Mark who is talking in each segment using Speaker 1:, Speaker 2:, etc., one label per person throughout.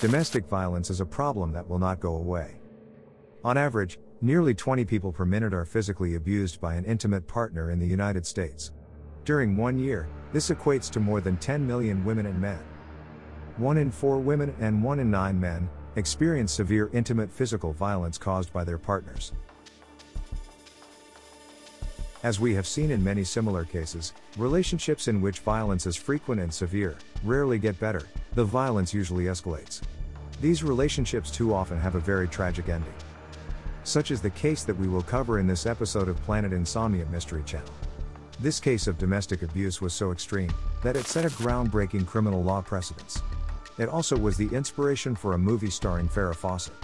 Speaker 1: Domestic violence is a problem that will not go away. On average, nearly 20 people per minute are physically abused by an intimate partner in the United States. During one year, this equates to more than 10 million women and men. One in four women and one in nine men experience severe intimate physical violence caused by their partners. As we have seen in many similar cases, relationships in which violence is frequent and severe rarely get better, the violence usually escalates. These relationships too often have a very tragic ending. Such is the case that we will cover in this episode of Planet Insomnia Mystery Channel. This case of domestic abuse was so extreme that it set a groundbreaking criminal law precedence. It also was the inspiration for a movie starring Farrah Fawcett.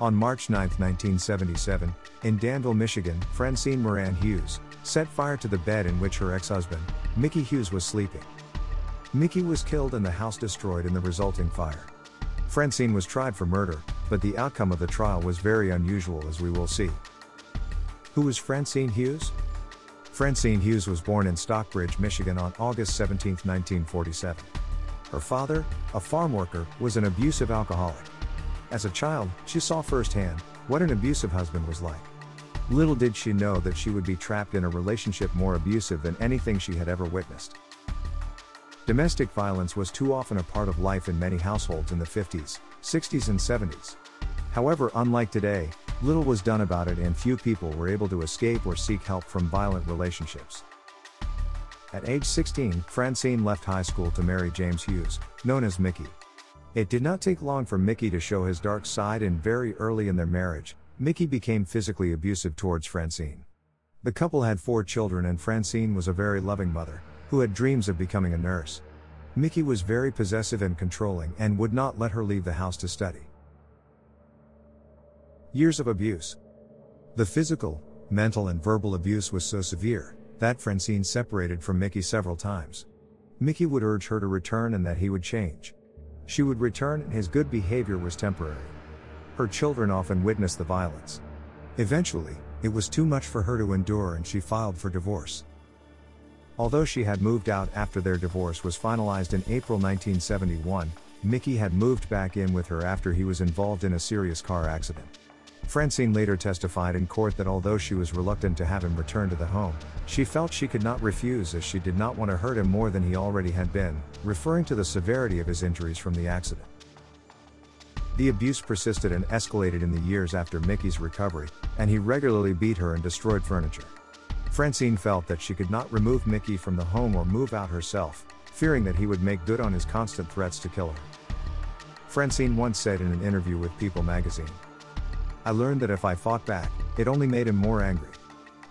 Speaker 1: On March 9, 1977, in Danville, Michigan, Francine Moran Hughes set fire to the bed in which her ex husband, Mickey Hughes, was sleeping. Mickey was killed and the house destroyed in the resulting fire. Francine was tried for murder, but the outcome of the trial was very unusual as we will see. Who was Francine Hughes? Francine Hughes was born in Stockbridge, Michigan on August 17, 1947. Her father, a farm worker, was an abusive alcoholic. As a child, she saw firsthand what an abusive husband was like. Little did she know that she would be trapped in a relationship more abusive than anything she had ever witnessed. Domestic violence was too often a part of life in many households in the 50s, 60s, and 70s. However, unlike today, little was done about it and few people were able to escape or seek help from violent relationships. At age 16, Francine left high school to marry James Hughes, known as Mickey. It did not take long for Mickey to show his dark side, and very early in their marriage, Mickey became physically abusive towards Francine. The couple had four children, and Francine was a very loving mother, who had dreams of becoming a nurse. Mickey was very possessive and controlling and would not let her leave the house to study. Years of abuse. The physical, mental, and verbal abuse was so severe that Francine separated from Mickey several times. Mickey would urge her to return and that he would change. She would return and his good behavior was temporary. Her children often witnessed the violence. Eventually, it was too much for her to endure and she filed for divorce. Although she had moved out after their divorce was finalized in April 1971, Mickey had moved back in with her after he was involved in a serious car accident. Francine later testified in court that although she was reluctant to have him return to the home, she felt she could not refuse as she did not want to hurt him more than he already had been, referring to the severity of his injuries from the accident. The abuse persisted and escalated in the years after Mickey's recovery, and he regularly beat her and destroyed furniture. Francine felt that she could not remove Mickey from the home or move out herself, fearing that he would make good on his constant threats to kill her. Francine once said in an interview with People magazine, I learned that if I fought back, it only made him more angry.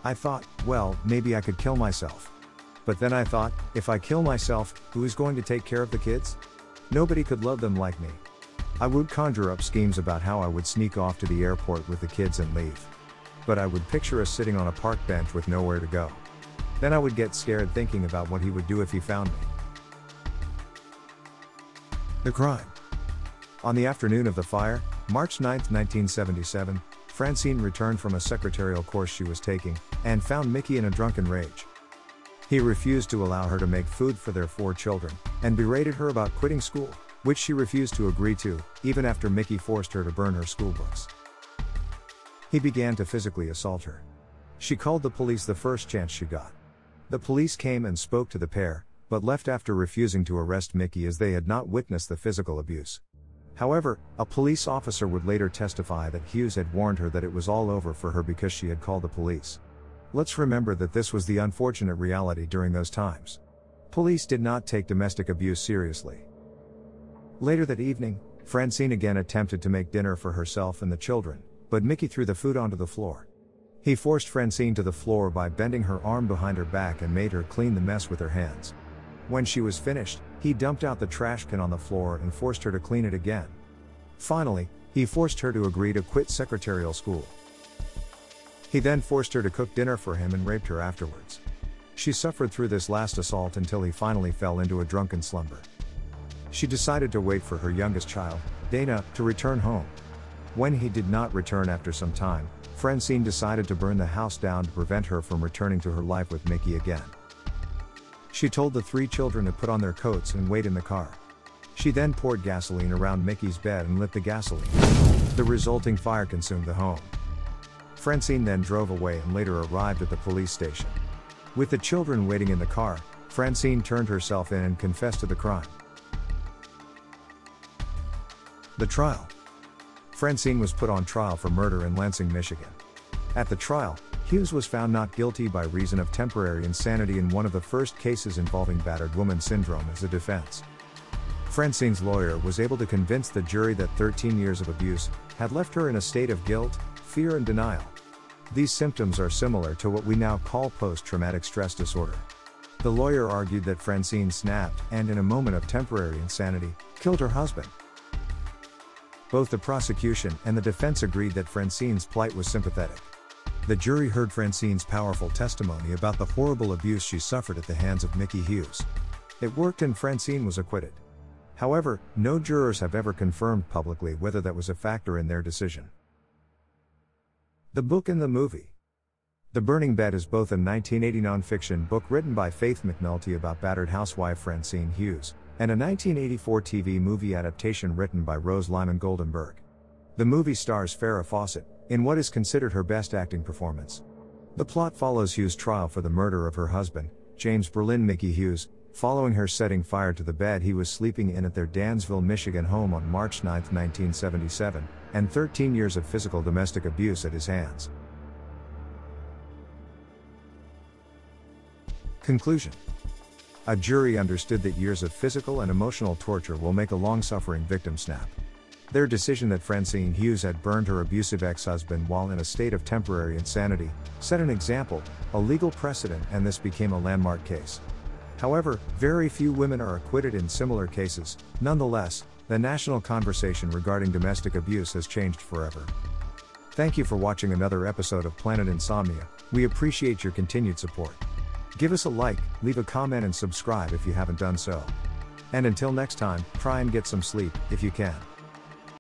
Speaker 1: I thought, well, maybe I could kill myself. But then I thought, if I kill myself, who is going to take care of the kids? Nobody could love them like me. I would conjure up schemes about how I would sneak off to the airport with the kids and leave. But I would picture us sitting on a park bench with nowhere to go. Then I would get scared thinking about what he would do if he found me. The crime. On the afternoon of the fire, March 9, 1977, Francine returned from a secretarial course she was taking, and found Mickey in a drunken rage. He refused to allow her to make food for their four children, and berated her about quitting school, which she refused to agree to, even after Mickey forced her to burn her school books. He began to physically assault her. She called the police the first chance she got. The police came and spoke to the pair, but left after refusing to arrest Mickey as they had not witnessed the physical abuse. However, a police officer would later testify that Hughes had warned her that it was all over for her because she had called the police. Let's remember that this was the unfortunate reality during those times. Police did not take domestic abuse seriously. Later that evening, Francine again attempted to make dinner for herself and the children, but Mickey threw the food onto the floor. He forced Francine to the floor by bending her arm behind her back and made her clean the mess with her hands. When she was finished, he dumped out the trash can on the floor and forced her to clean it again. Finally, he forced her to agree to quit secretarial school. He then forced her to cook dinner for him and raped her afterwards. She suffered through this last assault until he finally fell into a drunken slumber. She decided to wait for her youngest child, Dana, to return home. When he did not return after some time, Francine decided to burn the house down to prevent her from returning to her life with Mickey again. She told the three children to put on their coats and wait in the car. She then poured gasoline around Mickey's bed and lit the gasoline. The resulting fire consumed the home. Francine then drove away and later arrived at the police station. With the children waiting in the car, Francine turned herself in and confessed to the crime. The trial. Francine was put on trial for murder in Lansing, Michigan. At the trial, Hughes was found not guilty by reason of temporary insanity in one of the first cases involving battered woman syndrome as a defense. Francine's lawyer was able to convince the jury that 13 years of abuse had left her in a state of guilt, fear, and denial. These symptoms are similar to what we now call post traumatic stress disorder. The lawyer argued that Francine snapped and, in a moment of temporary insanity, killed her husband. Both the prosecution and the defense agreed that Francine's plight was sympathetic. The jury heard Francine's powerful testimony about the horrible abuse she suffered at the hands of Mickey Hughes. It worked and Francine was acquitted. However, no jurors have ever confirmed publicly whether that was a factor in their decision. The book and the movie. The Burning Bed is both a 1980 nonfiction book written by Faith McNulty about battered housewife Francine Hughes, and a 1984 TV movie adaptation written by Rose Leiman Goldemberg. The movie stars Farrah Fawcett, in what is considered her best acting performance. The plot follows Hughes' trial for the murder of her husband, James Berlin Mickey Hughes, following her setting fire to the bed he was sleeping in at their Dansville, Michigan home on March 9, 1977, and 13 years of physical domestic abuse at his hands. Conclusion A jury understood that years of physical and emotional torture will make a long suffering victim snap. Their decision that Francine Hughes had burned her abusive ex husband while in a state of temporary insanity set an example, a legal precedent, and this became a landmark case. However, very few women are acquitted in similar cases, nonetheless, the national conversation regarding domestic abuse has changed forever. Thank you for watching another episode of Planet Insomnia, we appreciate your continued support. Give us a like, leave a comment, and subscribe if you haven't done so. And until next time, try and get some sleep, if you can.